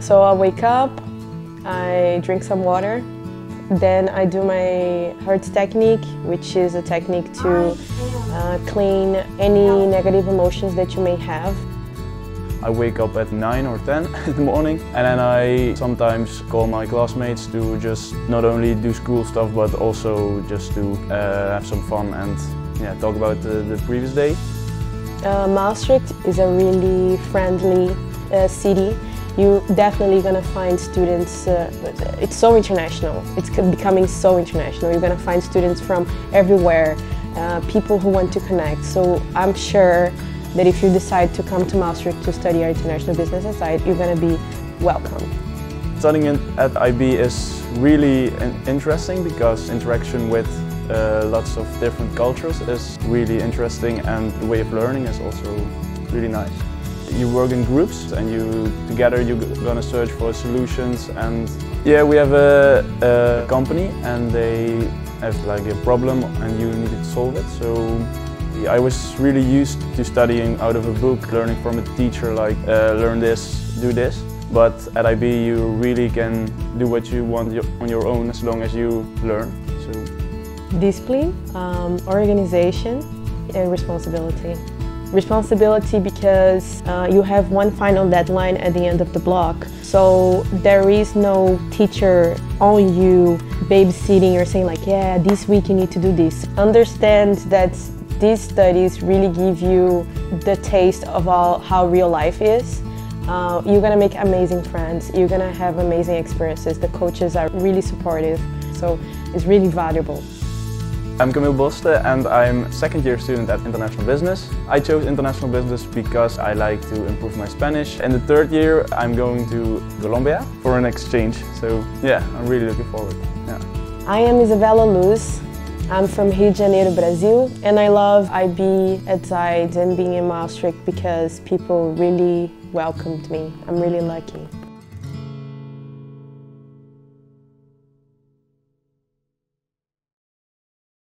So I wake up, I drink some water, then I do my Hertz technique, which is a technique to uh, clean any negative emotions that you may have. I wake up at 9 or 10 in the morning and then I sometimes call my classmates to just not only do school stuff but also just to uh, have some fun and yeah, talk about the, the previous day. Uh, Maastricht is a really friendly uh, city. You're definitely gonna find students, uh, it's so international, it's becoming so international. You're gonna find students from everywhere, uh, people who want to connect. So I'm sure that if you decide to come to Maastricht to study our international business inside, you're going to be welcome. Studying at IB is really interesting because interaction with uh, lots of different cultures is really interesting and the way of learning is also really nice. You work in groups and you together you're gonna search for solutions and yeah we have a, a company and they have like a problem and you need to solve it so I was really used to studying out of a book, learning from a teacher like uh, learn this, do this. But at IB you really can do what you want on your own as long as you learn. So. Discipline, um, organization and responsibility. Responsibility because uh, you have one final deadline at the end of the block. So there is no teacher on you babysitting or saying like, yeah, this week you need to do this. Understand that these studies really give you the taste of all, how real life is. Uh, you're gonna make amazing friends, you're gonna have amazing experiences, the coaches are really supportive, so it's really valuable. I'm Camille Boste and I'm second year student at International Business. I chose International Business because I like to improve my Spanish. And the third year I'm going to Colombia for an exchange. So yeah, I'm really looking forward. Yeah. I am Isabella Luz. I'm from Rio de Janeiro, Brazil, and I love IB at Zuyd and being in Maastricht because people really welcomed me. I'm really lucky.